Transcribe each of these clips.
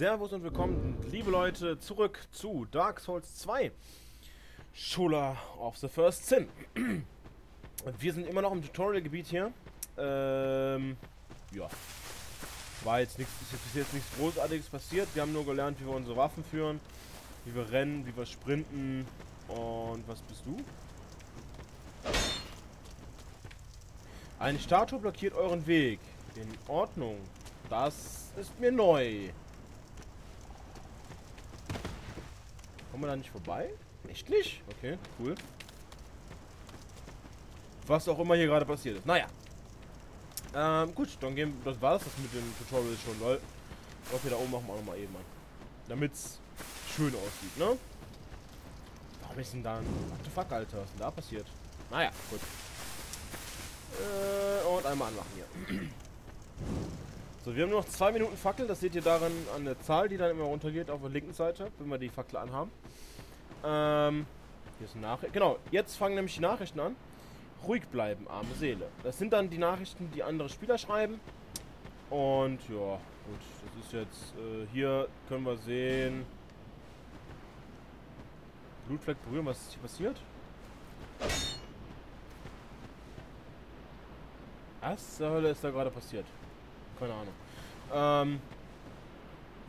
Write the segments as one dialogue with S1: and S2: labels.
S1: Servus und willkommen, liebe Leute, zurück zu Dark Souls 2. Scholar of the First Sin. Wir sind immer noch im Tutorial-Gebiet hier. Ähm, ja. War jetzt nichts, ist jetzt nichts Großartiges passiert. Wir haben nur gelernt, wie wir unsere Waffen führen, wie wir rennen, wie wir sprinten. Und was bist du? Eine Statue blockiert euren Weg. In Ordnung. Das ist mir neu. Kommen wir da nicht vorbei? Echt nicht? Okay, cool. Was auch immer hier gerade passiert ist. Naja. Ähm, gut, dann gehen das war das mit dem Tutorial schon, lol. Okay, da oben machen wir auch nochmal eben an. Damit's schön aussieht, ne? Warum ist denn da ein... What the fuck, Alter? Was ist denn da passiert? Naja, gut. Äh, und einmal anmachen hier. So, wir haben nur noch zwei Minuten Fackel. Das seht ihr daran an der Zahl, die dann immer runtergeht auf der linken Seite, wenn wir die Fackel anhaben. Ähm, hier ist eine Nachricht. Genau, jetzt fangen nämlich die Nachrichten an. Ruhig bleiben, arme Seele. Das sind dann die Nachrichten, die andere Spieler schreiben. Und ja, gut, das ist jetzt, äh, hier können wir sehen... Blutfleck berühren, was ist hier passiert? Was zur Hölle ist da gerade passiert? Keine Ahnung. Ähm,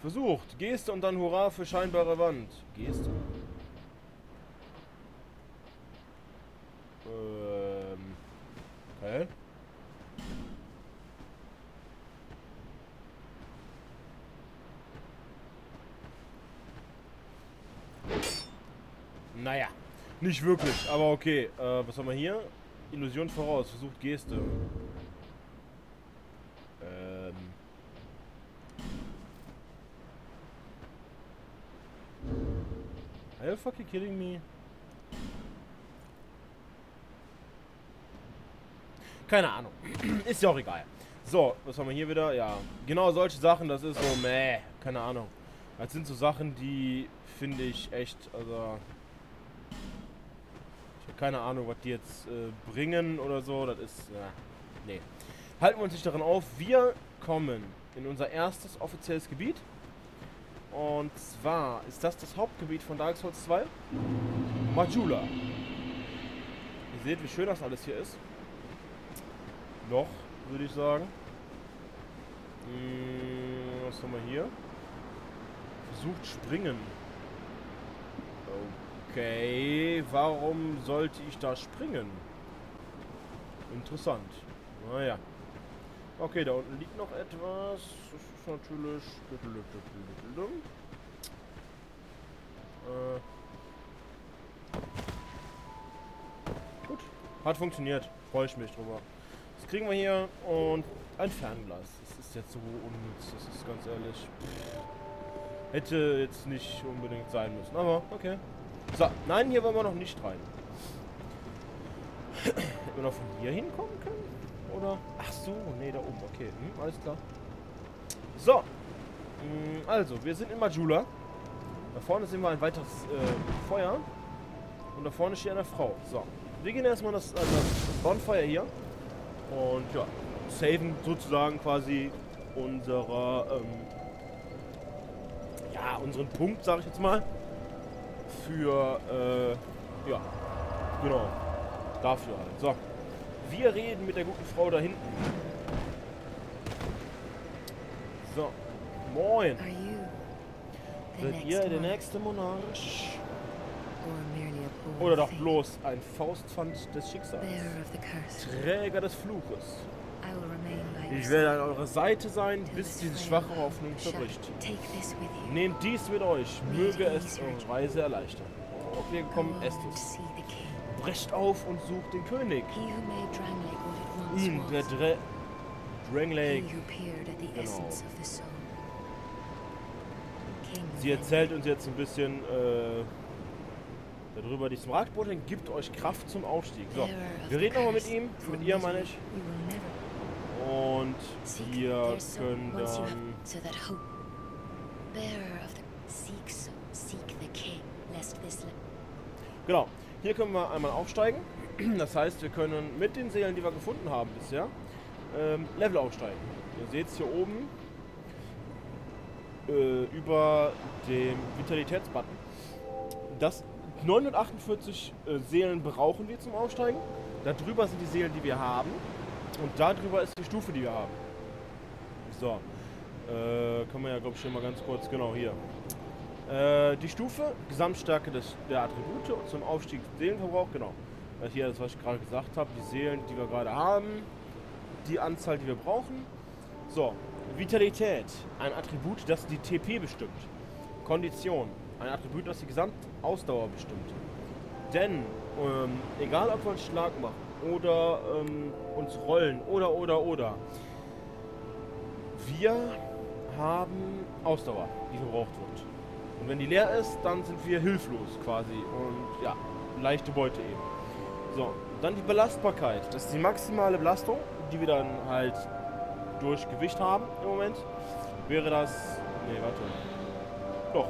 S1: versucht. Geste und dann Hurra für scheinbare Wand. Geste. Ähm. Okay. Naja, nicht wirklich, aber okay. Äh, was haben wir hier? Illusion voraus, versucht Geste. Ähm. Are you fucking kidding me? Keine Ahnung. ist ja auch egal. So, was haben wir hier wieder? Ja, genau solche Sachen, das ist so, meh, keine Ahnung. Das sind so Sachen, die finde ich echt, also... Ich habe keine Ahnung, was die jetzt äh, bringen oder so, das ist, äh, nee halten wir uns nicht daran auf. Wir kommen in unser erstes offizielles Gebiet. Und zwar ist das das Hauptgebiet von Dark Souls 2. Majula. Ihr seht, wie schön das alles hier ist. Noch, würde ich sagen. Hm, was haben wir hier? Versucht springen. Okay, warum sollte ich da springen? Interessant. Naja. Okay, da unten liegt noch etwas. Ist natürlich... Äh. Gut. Hat funktioniert. Freue ich mich drüber. Das kriegen wir hier. Und ein Fernglas. Das ist jetzt so unnütz. Das ist ganz ehrlich... Hätte jetzt nicht unbedingt sein müssen. Aber okay. So, nein, hier wollen wir noch nicht rein. Hätten wir noch von hier hinkommen können? Oder? Ach so, nee, da oben. Okay, hm, alles klar. So. Hm, also, wir sind in Majula. Da vorne sehen wir ein weiteres äh, Feuer. Und da vorne steht eine Frau. So. Wir gehen erstmal das, also das Bonfire hier. Und ja, saven sozusagen quasi unserer, ähm, ja, unseren Punkt, sage ich jetzt mal. Für, äh, ja, genau. Dafür halt. So. Wir reden mit der guten Frau da hinten. So. Moin. Seid ihr der nächste Monarch? Oder doch bloß ein Faustpfand des Schicksals? Träger des Fluches. Ich werde an eurer Seite sein, bis diese schwache Hoffnung zerbricht. Nehmt dies mit euch, möge es eure Reise erleichtern. Okay, komm, esst es brecht auf und sucht den König. Ihn, der Dre Dranglake. Genau. Sie erzählt uns jetzt ein bisschen äh, darüber, die Smaragdbotin gibt euch Kraft zum Aufstieg. So, wir reden nochmal mit ihm, mit ihr meine ich. Und wir können dann... Genau, hier können wir einmal aufsteigen. Das heißt, wir können mit den Seelen, die wir gefunden haben bisher, ähm, Level aufsteigen. Ihr seht es hier oben. äh, über dem Vitalitätsbutton. Das 948 äh, Seelen brauchen wir zum Aufsteigen. Darüber sind die Seelen, die wir haben. Und darüber ist die Stufe, die wir haben. So. Äh, kann man ja, glaube ich, schon mal ganz kurz, genau hier. Äh, die Stufe, Gesamtstärke des, der Attribute und zum Aufstieg Seelenverbrauch, genau. Äh, hier das, was ich gerade gesagt habe, die Seelen, die wir gerade haben, die Anzahl, die wir brauchen. So, Vitalität, ein Attribut, das die TP bestimmt. Kondition, ein Attribut, das die Gesamtausdauer bestimmt. Denn, ähm, egal ob wir einen Schlag machen oder ähm, uns rollen oder oder oder, wir haben Ausdauer, die verbraucht wird. Und wenn die leer ist, dann sind wir hilflos quasi und ja, leichte Beute eben. So, dann die Belastbarkeit. Das ist die maximale Belastung, die wir dann halt durch Gewicht haben im Moment. Wäre das. Nee, warte. Doch.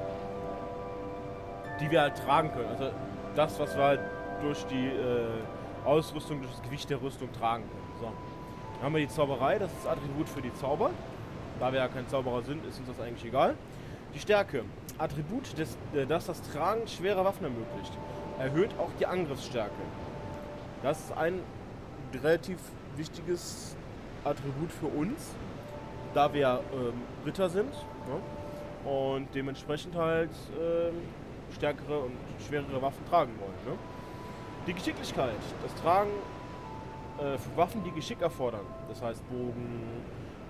S1: Die wir halt tragen können. Also das, was wir halt durch die äh, Ausrüstung, durch das Gewicht der Rüstung tragen können. So. Dann haben wir die Zauberei, das ist Attribut für die Zauber. Da wir ja kein Zauberer sind, ist uns das eigentlich egal. Die Stärke. Attribut, des, äh, das das Tragen schwerer Waffen ermöglicht. Erhöht auch die Angriffsstärke. Das ist ein relativ wichtiges Attribut für uns, da wir ähm, Ritter sind ne? und dementsprechend halt ähm, stärkere und schwerere Waffen tragen wollen. Ne? Die Geschicklichkeit, das Tragen äh, für Waffen, die Geschick erfordern, das heißt Bogen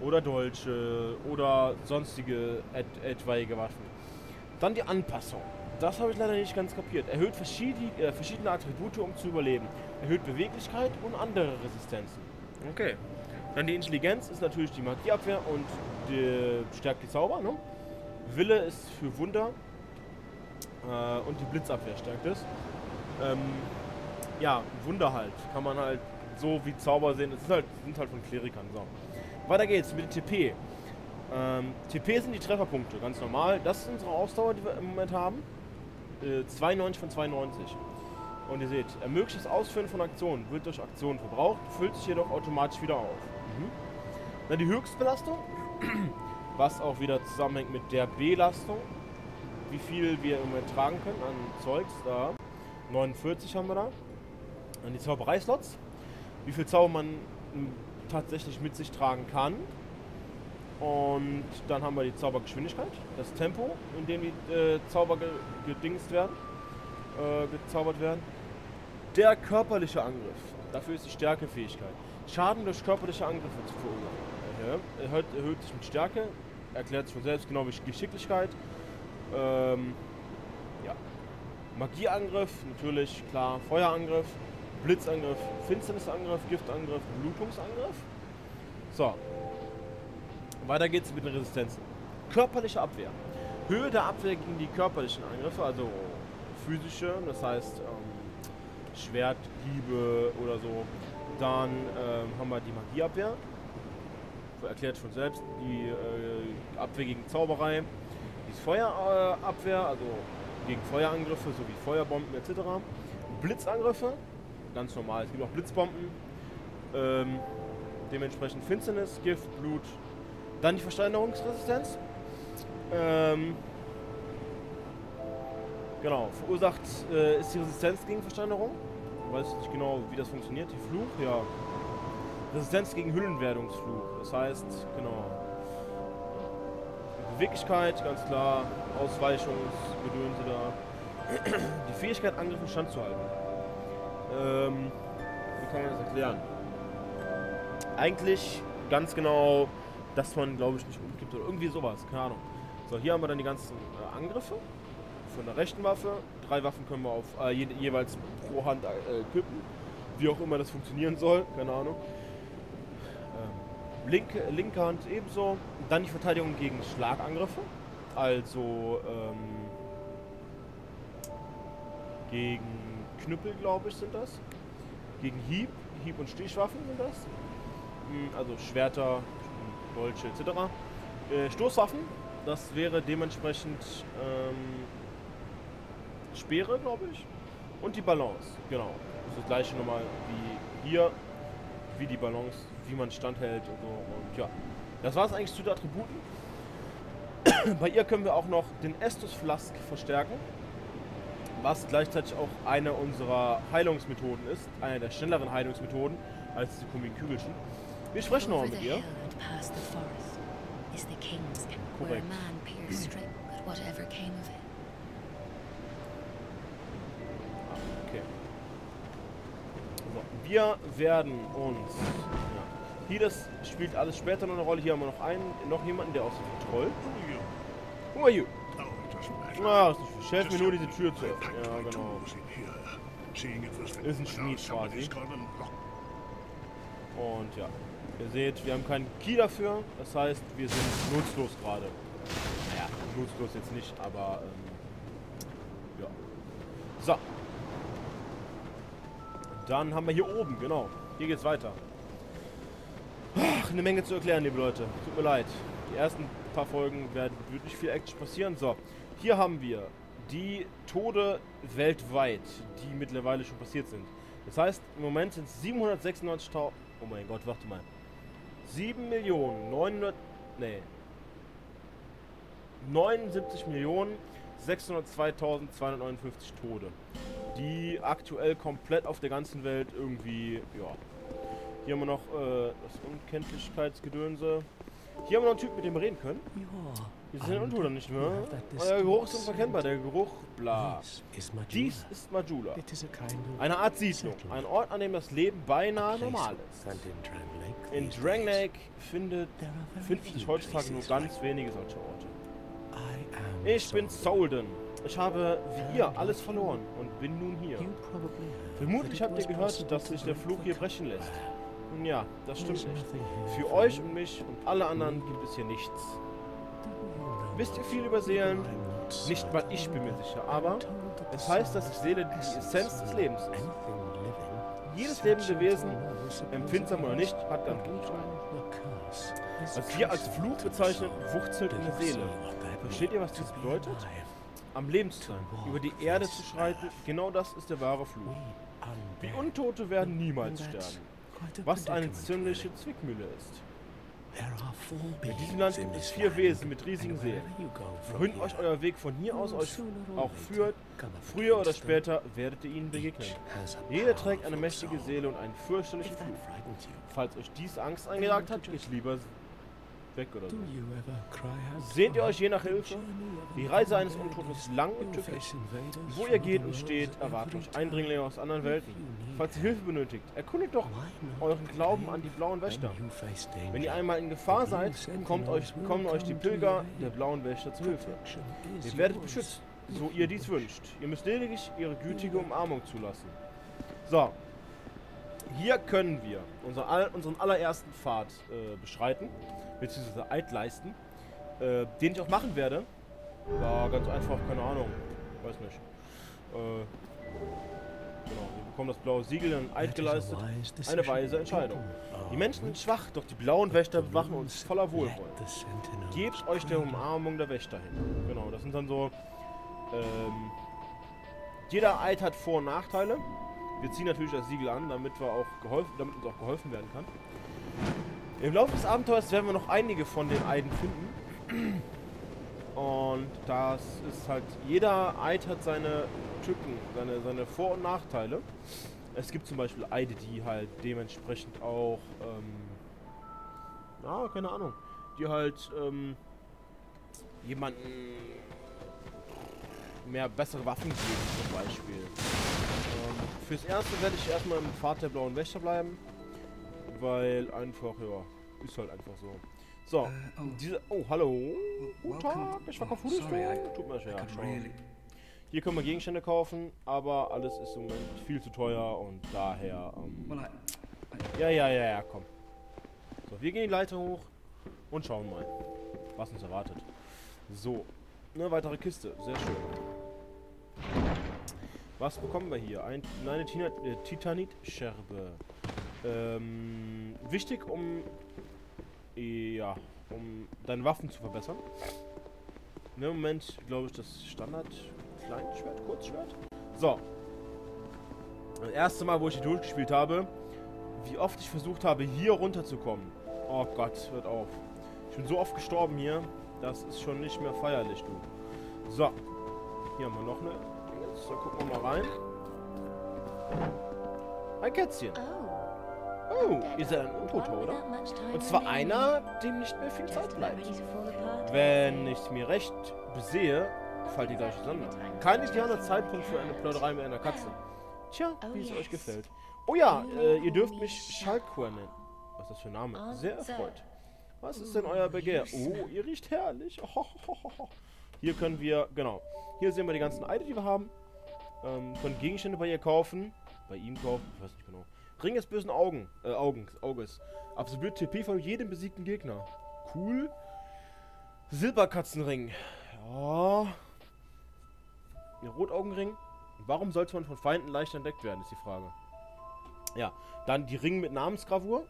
S1: oder Dolche oder sonstige et etwaige Waffen. Dann die Anpassung. Das habe ich leider nicht ganz kapiert. Erhöht äh, verschiedene Attribute, um zu überleben. Erhöht Beweglichkeit und andere Resistenzen. Okay. Dann die Intelligenz ist natürlich die Magieabwehr und die, stärkt die Zauber. Ne? Wille ist für Wunder äh, und die Blitzabwehr stärkt es. Ähm, ja, Wunder halt. Kann man halt so wie Zauber sehen. Es halt, sind halt von Klerikern. So. Weiter geht's mit TP. Ähm, TP sind die Trefferpunkte, ganz normal. Das ist unsere Ausdauer, die wir im Moment haben. Äh, 92 von 92. Und ihr seht, ermöglicht das Ausführen von Aktionen, wird durch Aktionen verbraucht, füllt sich jedoch automatisch wieder auf. Mhm. Dann die Höchstbelastung, was auch wieder zusammenhängt mit der Belastung, wie viel wir im Moment tragen können an Zeugs. Da 49 haben wir da. Dann die Zaubereislots, wie viel Zauber man tatsächlich mit sich tragen kann. Und dann haben wir die Zaubergeschwindigkeit, das Tempo, in dem die äh, Zauber ge gedingst werden, äh, gezaubert werden. Der körperliche Angriff, dafür ist die Stärkefähigkeit. Schaden durch körperliche Angriffe zu verursachen. Ja, erhöht, erhöht sich mit Stärke, erklärt sich von selbst, genau wie Geschicklichkeit. Ähm, ja. Magieangriff, natürlich, klar, Feuerangriff, Blitzangriff, Finsternisangriff, Giftangriff, Blutungsangriff. So, weiter geht's mit den Resistenzen. Körperliche Abwehr. Höhe der Abwehr gegen die körperlichen Angriffe, also physische, das heißt ähm, Schwerthiebe oder so. Dann ähm, haben wir die Magieabwehr. Erklärt schon selbst. Die äh, Abwehr gegen Zauberei. Die Feuerabwehr, also gegen Feuerangriffe sowie Feuerbomben etc. Blitzangriffe, ganz normal. Es gibt auch Blitzbomben. Ähm, dementsprechend Finsternis, Gift, Blut, dann die Versteinerungsresistenz. Ähm, genau, verursacht äh, ist die Resistenz gegen Versteinerung. Ich weiß nicht genau, wie das funktioniert. Die Fluch, ja. Resistenz gegen Hüllenwerdungsfluch. Das heißt, genau. Beweglichkeit, ganz klar. Ausweichungsgedönse da. Die Fähigkeit, Angriffe standzuhalten. Ähm, wie kann man das erklären? Eigentlich ganz genau dass man, glaube ich, nicht umkippt oder irgendwie sowas, keine Ahnung. So, hier haben wir dann die ganzen äh, Angriffe von der rechten Waffe. Drei Waffen können wir auf äh, je, jeweils pro Hand äh, kippen. Wie auch immer das funktionieren soll, keine Ahnung. Ähm, linke, linke Hand ebenso. Dann die Verteidigung gegen Schlagangriffe. Also ähm, gegen Knüppel, glaube ich, sind das. Gegen Hieb, Hieb- und Stichwaffen sind das. Hm, also Schwerter, Dolche etc. Äh, Stoßwaffen, das wäre dementsprechend ähm, Speere, glaube ich. Und die Balance, genau. Das ist das gleiche nochmal wie hier, wie die Balance, wie man standhält und so. Und ja, das war es eigentlich zu den Attributen. Bei ihr können wir auch noch den Estus Flask verstärken, was gleichzeitig auch eine unserer Heilungsmethoden ist, eine der schnelleren Heilungsmethoden als die Kumin-Kügelchen. Wir sprechen noch mit ihr. Korrekt. Wir werden uns... Ja. Hier, das spielt alles später noch eine Rolle. Hier haben wir noch einen, noch jemanden, der aus dem Troll. Who are you? Ah, ist nicht viel. Helf mir nur, diese Tür zu öffnen. Ja, genau. Ist ein Schmied quasi. Und ja, ihr seht, wir haben keinen Key dafür. Das heißt, wir sind nutzlos gerade. Naja, nutzlos jetzt nicht, aber ähm, ja. So. Dann haben wir hier oben, genau. Hier geht's weiter. Ach, eine Menge zu erklären, liebe Leute. Tut mir leid. Die ersten paar Folgen werden wird nicht viel Action passieren. So, hier haben wir die Tode weltweit, die mittlerweile schon passiert sind. Das heißt, im Moment sind es 796.000. Oh mein Gott, warte mal. 7 Millionen 900. Nee. 79 Millionen 602.259 Tode. Die aktuell komplett auf der ganzen Welt irgendwie, ja, hier haben wir noch äh, das Unkenntlichkeitsgedönse. Hier haben wir noch einen Typ, mit dem wir reden können. Hier sind Untote nicht mehr. Euer Geruch ist unverkennbar. Der Geruch, bla. Dies ist Majula. Eine Art Siedlung. Ein Ort, an dem das Leben beinahe normal ist. In Drang Lake findet, finden sich heutzutage nur ganz wenige solche Orte. Ich bin Solden. Ich habe, wie ihr, alles verloren und bin nun hier. Vermutlich habt ihr gehört, dass sich der Fluch hier brechen lässt. Nun ja, das stimmt nicht. Für euch und mich und alle anderen gibt es hier nichts. Wisst ihr viel über Seelen? Nicht mal ich bin mir sicher, aber es heißt, dass die Seele die Essenz des Lebens ist. Jedes lebende Wesen, empfindsam oder nicht, hat dann Was wir als Fluch bezeichnen, wurzelt in der Seele. Versteht ihr, was das bedeutet? Am Leben zu sein, über die Erde zu schreiten, genau das ist der wahre Fluch. Die Untote werden niemals sterben. Was eine ziemliche Zwickmühle ist. In diesem Land gibt es vier Wesen mit riesigen Seelen. Wohin euch euer Weg von hier aus euch auch führt, früher oder später werdet ihr ihnen begegnen. Jeder trägt eine mächtige Seele und einen fürchterlichen Fluch. Falls euch dies Angst eingejagt hat, geht lieber weg oder so. Sehnt ihr euch je nach Hilfe? Die Reise eines Untoten ist lang und tückisch. Wo ihr geht und steht, erwartet euch Eindringlinge aus anderen Welten. Falls ihr Hilfe benötigt, erkundigt doch euren Glauben an die blauen Wächter. Wenn ihr einmal in Gefahr seid, kommt euch, kommen euch die Pilger der blauen Wächter zu Hilfe. Ihr werdet beschützt, so ihr dies wünscht. Ihr müsst lediglich ihre gütige Umarmung zulassen. So. Hier können wir unseren, unseren allerersten Pfad äh, beschreiten beziehungsweise Eid leisten, äh, den ich auch machen werde. Ja, ganz einfach, keine Ahnung, weiß nicht. Äh, genau, wir bekommen das blaue Siegel, ein Eid geleistet, eine weise Entscheidung. Die Menschen sind schwach, doch die blauen Wächter bewachen uns voller Wohlwollen. Gebt euch der Umarmung der Wächter hin. Genau, das sind dann so, ähm, jeder Eid hat Vor- und Nachteile. Wir ziehen natürlich das Siegel an, damit wir auch geholfen, damit uns auch geholfen werden kann. Im Laufe des Abenteuers werden wir noch einige von den Eiden finden. Und das ist halt, jeder Eid hat seine Tücken, seine, seine Vor- und Nachteile. Es gibt zum Beispiel Eide, die halt dementsprechend auch, ähm, ja, keine Ahnung, die halt ähm, jemanden mehr bessere Waffen geben zum Beispiel. Ähm, fürs Erste werde ich erstmal im Pfad der blauen Wächter bleiben weil einfach, ja, ist halt einfach so. So, uh, oh. diese, oh, hallo, guten Tag, ich verkaufe Foodstore. Tut mir leid, Hier können wir Gegenstände kaufen, aber alles ist im Moment viel zu teuer und daher, ähm, ja, ja, ja, ja, komm. So, wir gehen die Leiter hoch und schauen mal, was uns erwartet. So, eine weitere Kiste, sehr schön. Was bekommen wir hier? Ein, eine äh, Titanit-Scherbe. Ähm, wichtig, um ja, um deine Waffen zu verbessern. Im Moment, glaube ich, das Standard Kleinschwert, Kurzschwert. So. Das erste Mal, wo ich hier durchgespielt habe, wie oft ich versucht habe, hier runterzukommen. Oh Gott, hört auf. Ich bin so oft gestorben hier. Das ist schon nicht mehr feierlich, du. So. Hier haben wir noch eine. Jetzt, da gucken wir mal rein. Ein Kätzchen. Oh, ihr seid ein Untoter, oder? Und zwar einer, dem nicht mehr viel Zeit bleibt. Wenn ich mir recht besehe, fällt ihr gleich zusammen. Kein idealer Zeitpunkt für eine Plauderei mit einer Katze. Tja, wie es euch gefällt. Oh ja, äh, ihr dürft mich Schalkur nennen. Was ist das für ein Name? Sehr erfreut. Was ist denn euer Begehr? Oh, ihr riecht herrlich. Hier können wir, genau. Hier sehen wir die ganzen Eide, die wir haben. Ähm, können Gegenstände bei ihr kaufen. Bei ihm kaufen, ich weiß nicht genau. Ring des bösen Augen, äh, Augen, Auges. Absolut TP von jedem besiegten Gegner. Cool. Silberkatzenring. Ja. Der Rotaugenring. Warum sollte man von Feinden leicht entdeckt werden, ist die Frage. Ja, dann die Ringe mit Namensgravur.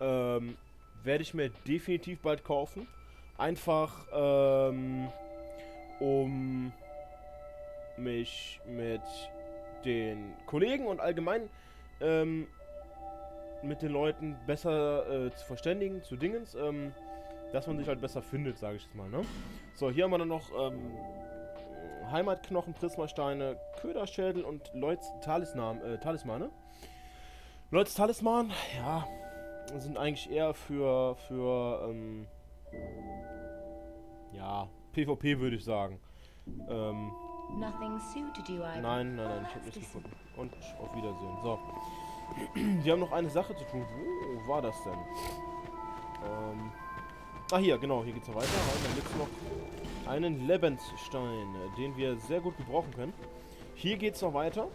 S1: Ähm, werde ich mir definitiv bald kaufen. Einfach, ähm, um mich mit den Kollegen und allgemein ähm, mit den Leuten besser äh, zu verständigen, zu Dingens, ähm, dass man sich halt besser findet, sage ich jetzt mal, ne? So, hier haben wir dann noch ähm, Heimatknochen, Prismasteine, Köderschädel und Lloyds Talisman, äh, Talismane. Lloyds Talisman, ja, sind eigentlich eher für, für, ähm, ja, PvP würde ich sagen. Ähm, nein, nein, nein, ich habe nichts gefunden. Und auf Wiedersehen. So. Wir haben noch eine Sache zu tun. Wo war das denn? Ähm. Ah, hier, genau, hier geht's noch weiter. Und dann gibt's noch einen Lebensstein, den wir sehr gut gebrauchen können. Hier geht's noch weiter.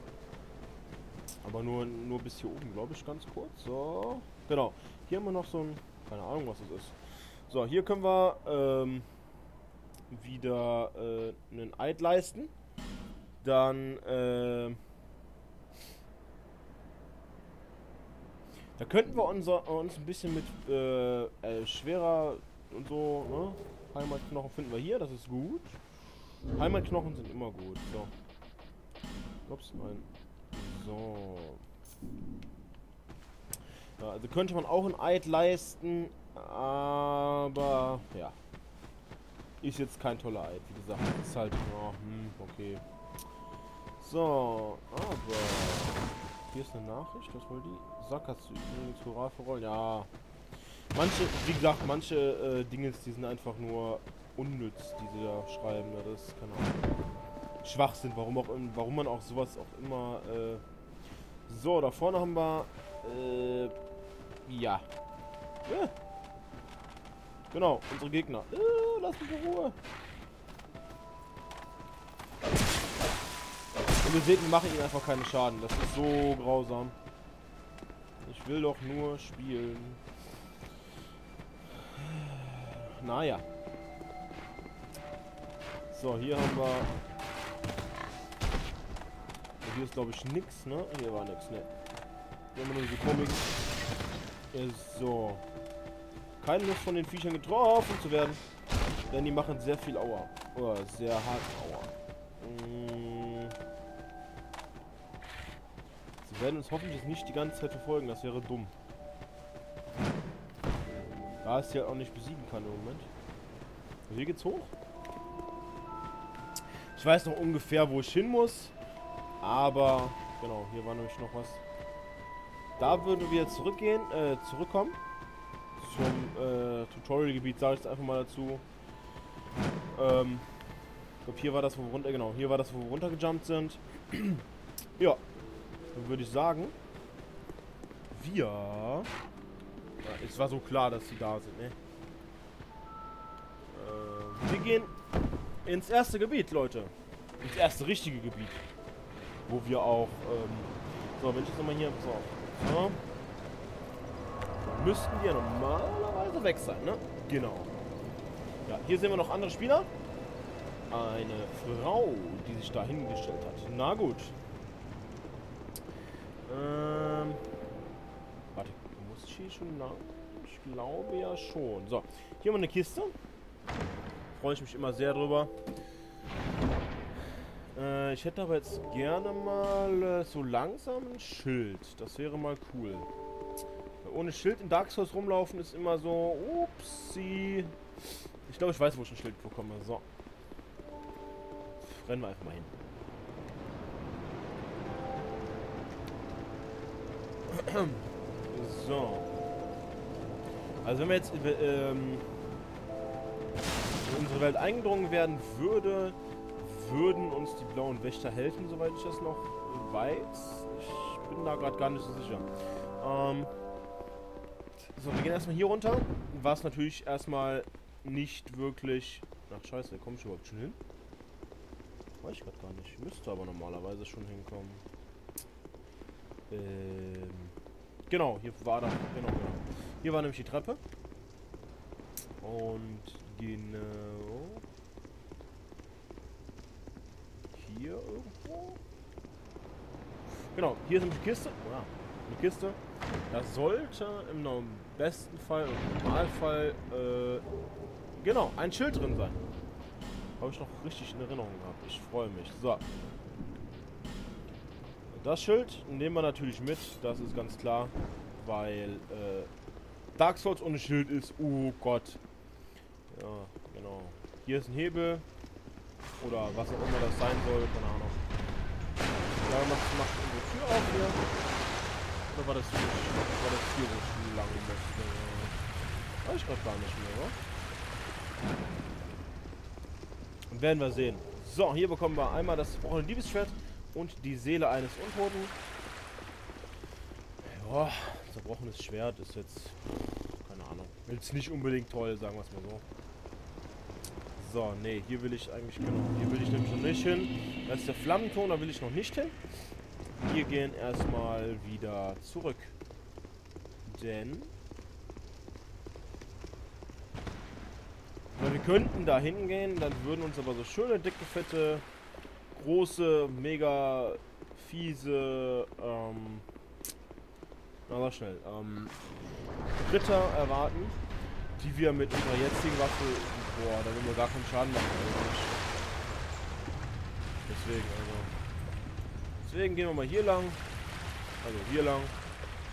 S1: Aber nur, nur bis hier oben, glaube ich, ganz kurz. So. Genau. Hier haben wir noch so ein... Keine Ahnung, was das ist. So, hier können wir ähm, wieder äh, einen Eid leisten. Dann, äh, Da könnten wir unser, uns ein bisschen mit äh, äh, schwerer und so, ne? Heimatknochen finden wir hier, das ist gut. Heimatknochen sind immer gut. So. Ups, nein. So. Ja, also könnte man auch ein Eid leisten, aber ja. Ist jetzt kein toller Eid, wie gesagt. Ist halt, ja, hm, okay. So, aber hier ist eine Nachricht, was wollte die? Sackgasse übrigens Hurra für Rollen. Ja. Manche, wie gesagt, manche äh, Dinge, die sind einfach nur unnütz, die sie da schreiben. Ja, das ist keine Ahnung. Schwachsinn, warum auch warum man auch sowas auch immer. Äh so, da vorne haben wir. Äh, ja. ja. Genau, unsere Gegner. Äh, lass mich in Ruhe. Und wir sehen, wir machen ihnen einfach keinen Schaden. Das ist so grausam. Ich will doch nur spielen. Naja. So, hier haben wir... Hier ist, glaube ich, nix, ne? Hier war nix, ne? Hier haben wir nur diese Komik. So. Keine Lust von den Viechern getroffen zu werden. Denn die machen sehr viel Aua. Oder sehr hart Aua. werden uns hoffentlich nicht die ganze Zeit verfolgen. Das wäre dumm. Da es ja auch nicht besiegen kann im Moment. Also hier geht's hoch. Ich weiß noch ungefähr, wo ich hin muss. Aber, genau, hier war nämlich noch was. Da würden wir zurückgehen, äh, zurückkommen. Zum äh, Tutorial-Gebiet, sage ich jetzt einfach mal dazu. Ähm, ich glaube, hier war das, wo wir runter, genau, hier war das, wo wir runtergejumpt sind. ja, dann würde ich sagen, wir... Ja, es war so klar, dass sie da sind, ne? Äh, wir gehen ins erste Gebiet, Leute. Ins erste richtige Gebiet. Wo wir auch, ähm, so, wenn ich jetzt nochmal hier, so, so. Müssten die ja normalerweise weg sein, ne? Genau. Ja, hier sehen wir noch andere Spieler. Eine Frau, die sich da hingestellt hat. Na gut. Ähm. Warte, muss ich hier schon lang? Ich glaube ja schon. So, hier haben wir eine Kiste. Freue ich mich immer sehr drüber. Äh, ich hätte aber jetzt gerne mal äh, so langsam ein Schild. Das wäre mal cool. Ohne Schild in Dark Souls rumlaufen ist immer so, upsi. Ich glaube, ich weiß, wo ich ein Schild bekomme. So. Rennen wir einfach mal hin. So. Also wenn wir jetzt ähm, in unsere Welt eingedrungen werden würde, würden uns die blauen Wächter helfen, soweit ich das noch weiß. Ich bin da gerade gar nicht so sicher. Ähm, so, wir gehen erstmal hier runter, was natürlich erstmal nicht wirklich... Ach scheiße, komme ich überhaupt schon hin? Weiß ich gerade gar nicht. Müsste aber normalerweise schon hinkommen. Ähm, genau, hier war da. Genau, genau. Hier war nämlich die Treppe. Und genau. Hier irgendwo. Genau, hier ist nämlich die Kiste. Ja, eine Kiste. Da sollte im besten Fall, im Normalfall, äh, genau, ein Schild drin sein. Habe ich noch richtig in Erinnerung gehabt. Ich freue mich. So. Das Schild nehmen wir natürlich mit, das ist ganz klar, weil äh, Dark Souls ohne Schild ist, oh Gott. Ja, genau. Hier ist ein Hebel oder was auch immer das sein soll, keine Ahnung. Ja, macht, macht unsere Tür auf hier. Oder war das hier, war das hier? Weiß ich gerade gar nicht mehr, oder? Werden wir sehen. So, hier bekommen wir einmal das gebrochene Liebesschwert und die Seele eines Untoten. Ja, zerbrochenes Schwert ist jetzt, keine Ahnung, jetzt nicht unbedingt toll, sagen wir es mal so. So, nee, hier will ich eigentlich, genau, hier will ich nämlich noch nicht hin. Das ist der Flammenton, da will ich noch nicht hin. Wir gehen erstmal wieder zurück. Denn... wir könnten da hingehen, dann würden uns aber so schöne, dicke, fette große, mega fiese, ähm, na sag schnell, ähm, Ritter erwarten, die wir mit unserer jetzigen Waffe, boah, da will wir gar keinen Schaden machen, also Deswegen, also. Deswegen gehen wir mal hier lang. Also hier lang.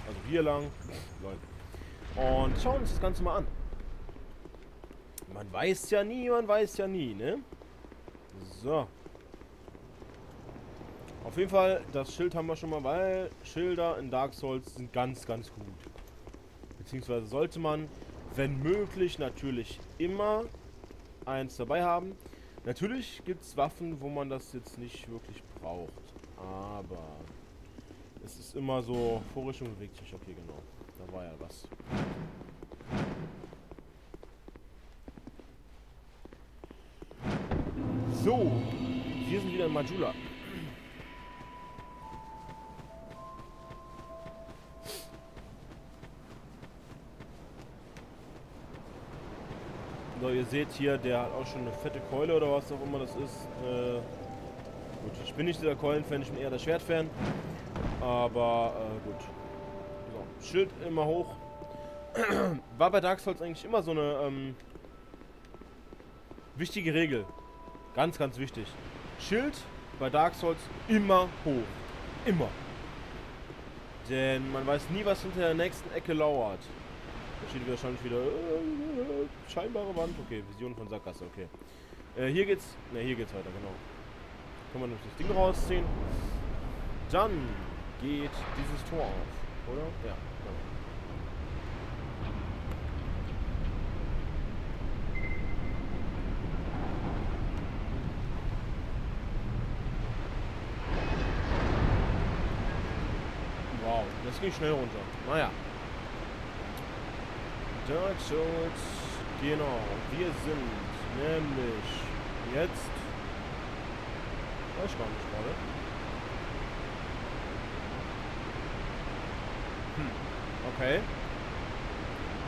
S1: Also hier lang. Leute. Und schauen uns das Ganze mal an. Man weiß ja nie, man weiß ja nie, ne? So. Auf jeden Fall, das Schild haben wir schon mal, weil Schilder in Dark Souls sind ganz, ganz gut. Beziehungsweise sollte man, wenn möglich, natürlich immer eins dabei haben. Natürlich gibt es Waffen, wo man das jetzt nicht wirklich braucht. Aber es ist immer so, Vorrichtung bewegt sich. Okay, genau. Da war ja was. So, wir sind wieder in Majula. So, ihr seht hier, der hat auch schon eine fette Keule oder was auch immer das ist. Äh, gut, ich bin nicht dieser Keulen-Fan, ich bin eher der Schwert-Fan. Aber äh, gut. So, Schild immer hoch. War bei Dark Souls eigentlich immer so eine ähm, wichtige Regel. Ganz, ganz wichtig. Schild bei Dark Souls immer hoch. Immer. Denn man weiß nie, was hinter der nächsten Ecke lauert. Da steht wahrscheinlich wieder äh, scheinbare Wand. Okay, Vision von Sackgasse, okay. Äh, hier geht's. Ne, hier geht's weiter, genau. Kann man das Ding rausziehen. Dann geht dieses Tor auf, oder? Ja. Genau. Wow, das ging schnell runter. Naja. Dark Souls. Genau. Wir sind nämlich jetzt. Weiß ich gar nicht gerade. Hm. Okay.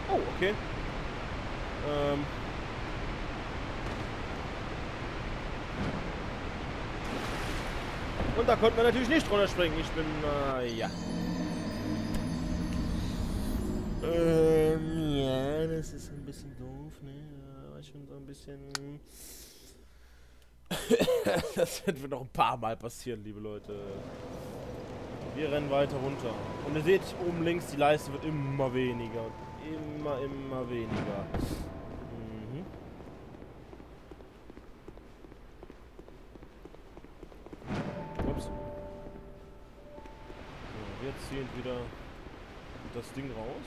S1: Oh, okay. Ähm. Und da konnten wir natürlich nicht runterspringen. Ich bin, äh, ja. Ähm, ja, das ist ein bisschen doof, ne? War schon so ein bisschen. das wird mir noch ein paar Mal passieren, liebe Leute. Wir rennen weiter runter. Und ihr seht oben links, die Leiste wird immer weniger. Immer, immer weniger. Mhm. Ups. So, wir ziehen wieder das Ding raus.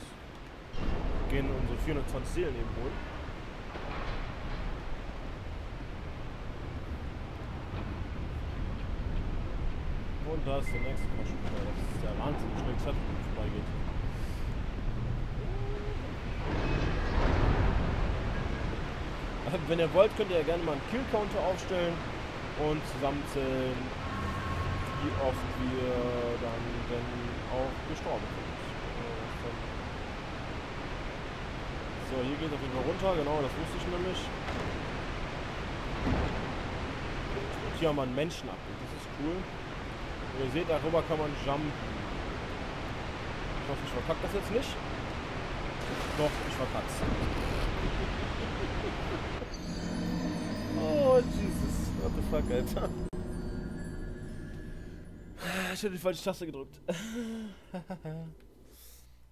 S1: Gehen unsere 420 Seelen eben holen. Und da der nächste Maschinenbau. Das ist der Wahnsinn, wie schnell Zeit vorbeigeht. Wenn ihr wollt, könnt ihr gerne mal einen Kill-Counter aufstellen und zusammenzählen, wie oft wir dann denn auch gestorben sind. So, hier geht es auf jeden Fall runter, genau, das wusste ich nämlich. Und hier haben wir einen Menschen ab, das ist cool. Und ihr seht, darüber kann man jumpen. Ich hoffe, ich verkack das jetzt nicht. Doch, ich verkack's. oh, Jesus. What the fuck, Alter. Ich hätte die falsche Taste gedrückt.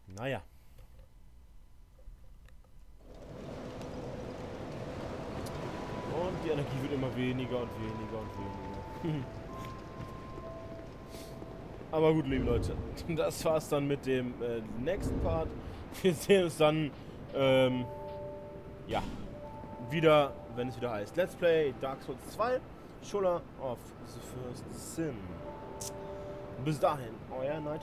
S1: naja. Und die Energie wird immer weniger und weniger und weniger. Aber gut, liebe Leute, das war's dann mit dem äh, nächsten Part. Wir sehen uns dann, ähm, ja, wieder, wenn es wieder heißt Let's Play Dark Souls 2, Schuller of the First Sin. Bis dahin, euer Night